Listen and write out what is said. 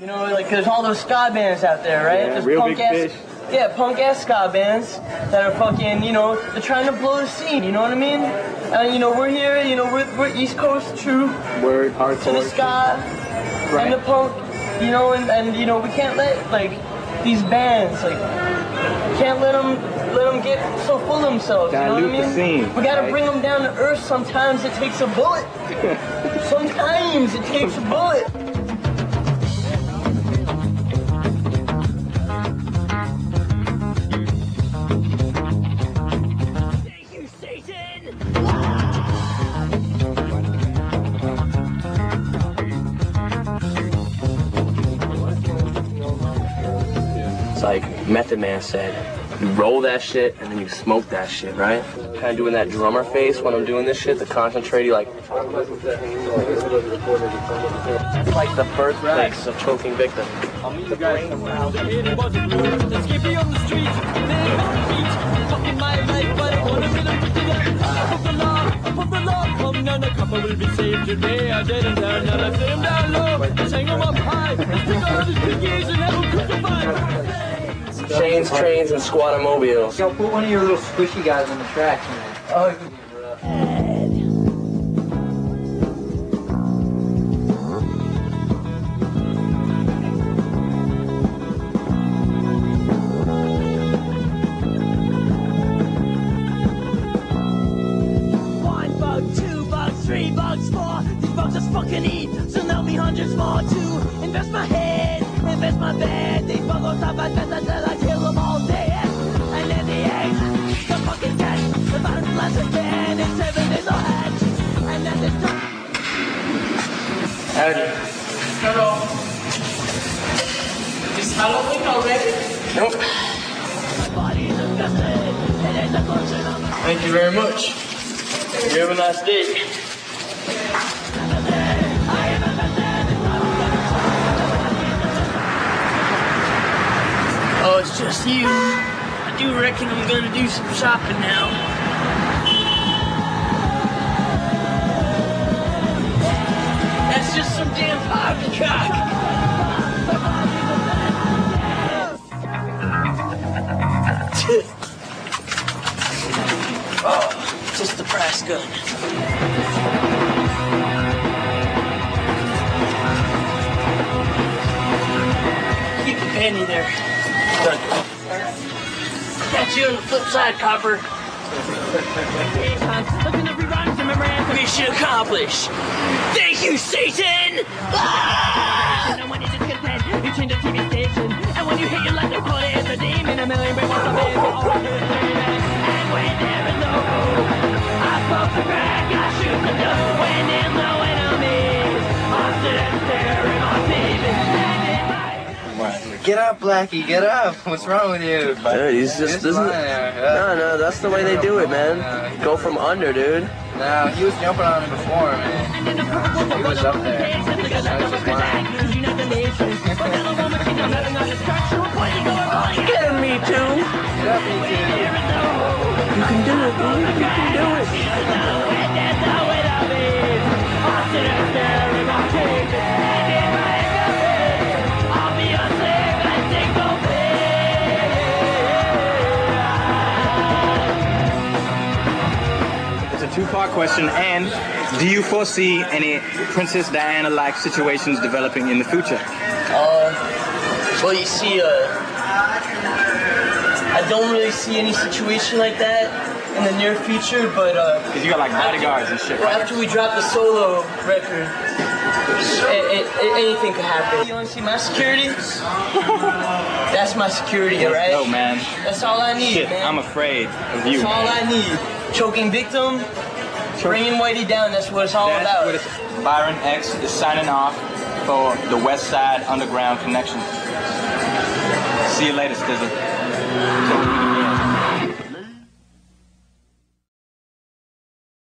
You know, like there's all those ska bands out there, right? Yeah, there's Real punk Big ass, Fish. Yeah, punk ass ska bands that are fucking, you know, they're trying to blow the scene. You know what I mean? And you know, we're here. You know, we're, we're East Coast true Word, to the hardcore. ska and the punk. You know, and, and you know, we can't let like these bands like can't let them let them get so full of themselves. You know what I Dilute the mean? scene, we gotta right? bring them down to earth. Sometimes it takes a bullet. Sometimes it takes a bullet. Like Method Man said, you roll that shit and then you smoke that shit, right? Kind of doing that drummer face when I'm doing this shit, the concentrating like. It's like the birthplace of choking victim. I'll meet you guys somewhere. It was a blur. Let's get me on the street. Live on the beach. Fucking my life, but I wanna be the wicked life. Above the law, above the law. Come down, a couple will be saved today. I didn't learn, now let's let him down low. Let's hang him up high. Let's pick all his piggies and him. Chains, trains, and squadamobiles. Yo, put one of your little squishy guys on the track. man. Oh, One bug, two bugs, three bugs, four. These bugs just fucking eat. So now me hundreds more to invest my head, invest my bed. These bugs on top, I bet until I kill them all dead. And then the eggs, the fucking catch, the bottom last again. In seven days I'll. And then this time. Howdy. Hello. Is Halloween already? Nope. My body's infested. It is a function of Thank you very much. You have a nice day. You. I do reckon I'm gonna do some shopping now. That's just some damn poppycock. oh, just the brass gun. Keep the penny there. Catch you on the flip side, Copper. Looking at reruns, remember answers. Mission accomplished. Thank you, Satan! Ah! And when you discontent, you change the TV station. And when you hate your life, they Get up, Blackie, get up. What's wrong with you? Dude, he's just It's doesn't. fine. No, no, that's the way they do it, man. Go from under, dude. No, he was jumping on him before, man. And in the purple, He was up there. question. And do you foresee any Princess Diana-like situations developing in the future? Uh, well, you see, uh, I don't really see any situation like that in the near future, but uh, Because you got like bodyguards and shit, right? after we drop the solo record, anything could happen. You want to see my security? That's my security, right? No, man. That's all I need, Shit, man. I'm afraid of you. That's all. I need. Choking victim, bringing Whitey down. That's what it's all That's about. what it's, Byron X is signing off for the West Side Underground Connection. See you later, Stizzle.